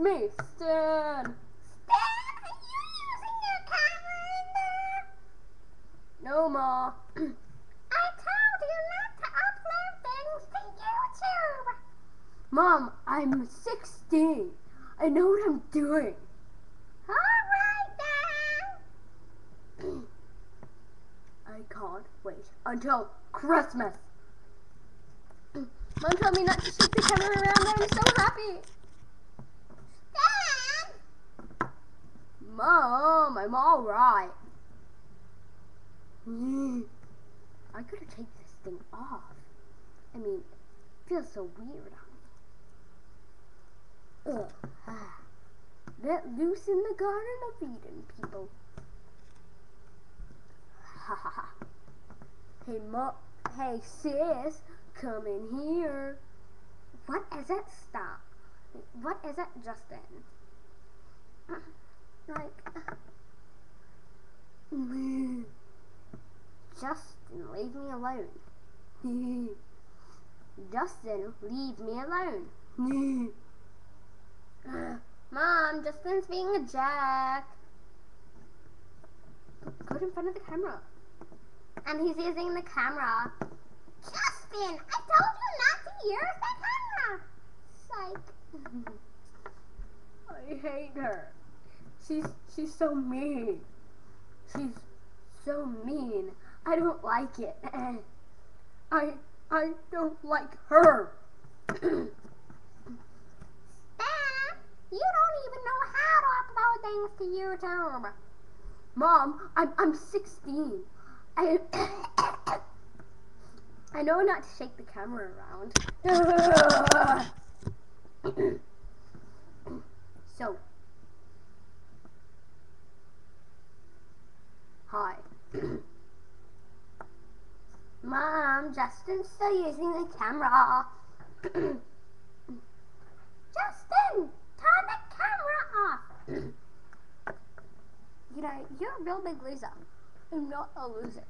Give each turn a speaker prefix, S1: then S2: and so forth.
S1: me, Stan.
S2: Stan, are you using your camera in there?
S1: No, Ma.
S2: I told you not to upload things to YouTube.
S1: Mom, I'm 16. I know what I'm doing.
S2: Alright then.
S1: I can't wait until Christmas. Mom told me not to shake the camera around. I'm so happy.
S2: Stan!
S1: Mom, I'm all right. I gotta take this thing off. I mean, it feels so weird on me. Ugh. Let loose in the Garden of Eden, people. Ha ha ha. Hey, Mo. Hey, sis. Come in here. What is it? Stop. What is it, Justin? Like. Justin, leave me alone. Justin, leave me alone. Mom, Justin's being a jack. Go in front of the camera. And he's using the camera.
S2: Justin, I told you not to use the camera. Psych.
S1: I hate her. She's she's so mean. She's so mean. I don't like it. I I don't like her.
S2: Stan, you don't even know how to upload things to YouTube.
S1: Mom, I'm I'm 16. I I know not to shake the camera around. so,
S2: Mom, Justin's still using the camera. Justin, turn the camera off.
S1: You know, you're a real big loser. I'm not a loser.